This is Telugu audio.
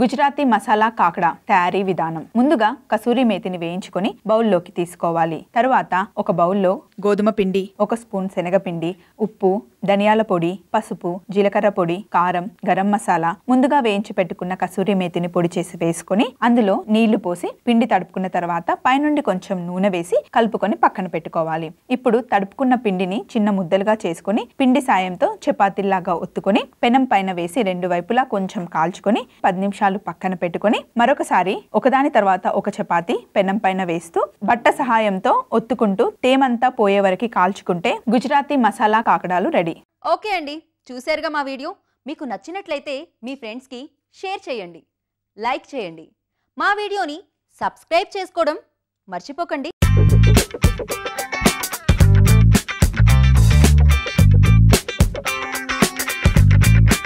గుజరాతీ మసాలా కాకడా తయారీ విధానం. ముందుగా కసూరి మేతిని వేయించుకొని బౌల్లోకి తీసుకోవాలి. తరువాత ఒక బౌల్లో గోధుమ పిండి ఒక స్పూన్ శనగపిండి ఉప్పు ధనియాల పొడి పసుపు జీలకర్ర పొడి కారం గరం మసాలా ముందుగా వేయించి పెట్టుకున్న కసూరి మేతిని పొడి చేసి వేసుకొని అందులో నీళ్ళు పోసి పిండి తడుపుకున్న తర్వాత పైనుండి కొంచెం నూనె వేసి కలుపుకొని పక్కన పెట్టుకోవాలి. ఇప్పుడు తడుపుకున్న పిండిని చిన్న ముద్దలుగా చేసుకొని పిండి సాయంతో చపాతీల్లాగా ఒత్తుకొని పెనం పైన వేసి రెండు వైపులా కొంచెం కాల్చుకొని పది నిమిషాలు పక్కన పెట్టుకొని మరొకసారి ఒకదాని తర్వాత ఒక చపాతి పెనం పైన వేస్తూ బట్ట సహాయంతో ఒత్తుకుంటూ తేమంతా పోయే వరకు కాల్చుకుంటే గుజరాతీ మసాలా కాకడాలు రెడీ. ఓకే అండి. చూశారుగా మా వీడియో? మీకు నచ్చినట్లయితే మీ ఫ్రెండ్స్కి షేర్ చేయండి. లైక్ చేయండి. మా వీడియోని సబ్స్క్రైబ్ చేసుకోవడం మర్చిపోకండి.